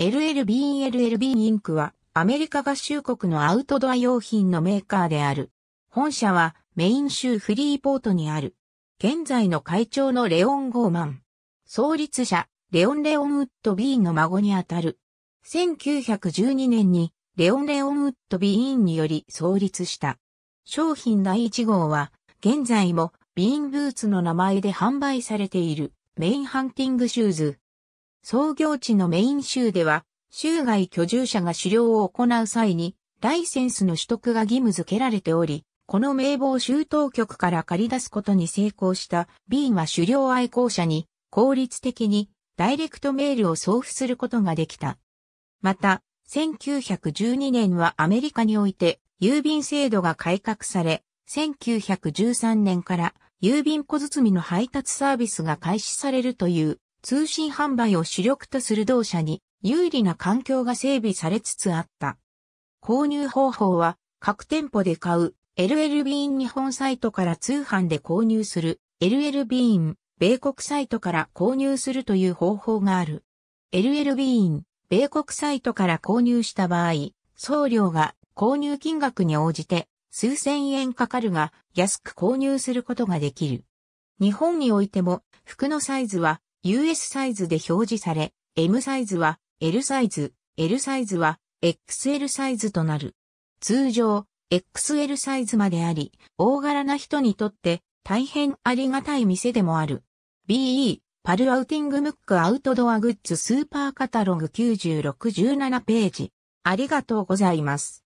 LLB LLB インクはアメリカ合衆国のアウトドア用品のメーカーである。本社はメイン州フリーポートにある。現在の会長はレオン・ゴーマン。創立者、レオン・レオン・ウッド・ビーンの孫にあたる。1912年にレオン・レオン・ウッド・ビーンにより創立した。商品第1号は現在もビーンブーツの名前で販売されているメインハンティングシューズ。創業地のメイン州では州外居住者が狩猟を行う際にライセンスの取得が義務付けられており、この名簿を州当局から借り出すことに成功したビーンは狩猟愛好者に効率的にダイレクトメールを送付することができた。また、1912年はアメリカにおいて郵便制度が改革され、1913年から郵便小包の配達サービスが開始されるという通信販売を主力とする同社に有利な環境が整備されつつあった。購入方法は各店舗で買う LL ビーン日本サイトから通販で購入する LL ビーン米国サイトから購入するという方法がある。LL ビーン米国サイトから購入した場合、送料が購入金額に応じて数千円かかるが安く購入することができる。日本においても服のサイズは US サイズで表示され、M サイズは L サイズ、L サイズは XL サイズとなる。通常、XL サイズまであり、大柄な人にとって大変ありがたい店でもある。BE、パルアウティングムックアウトドアグッズスーパーカタログ9617ページ。ありがとうございます。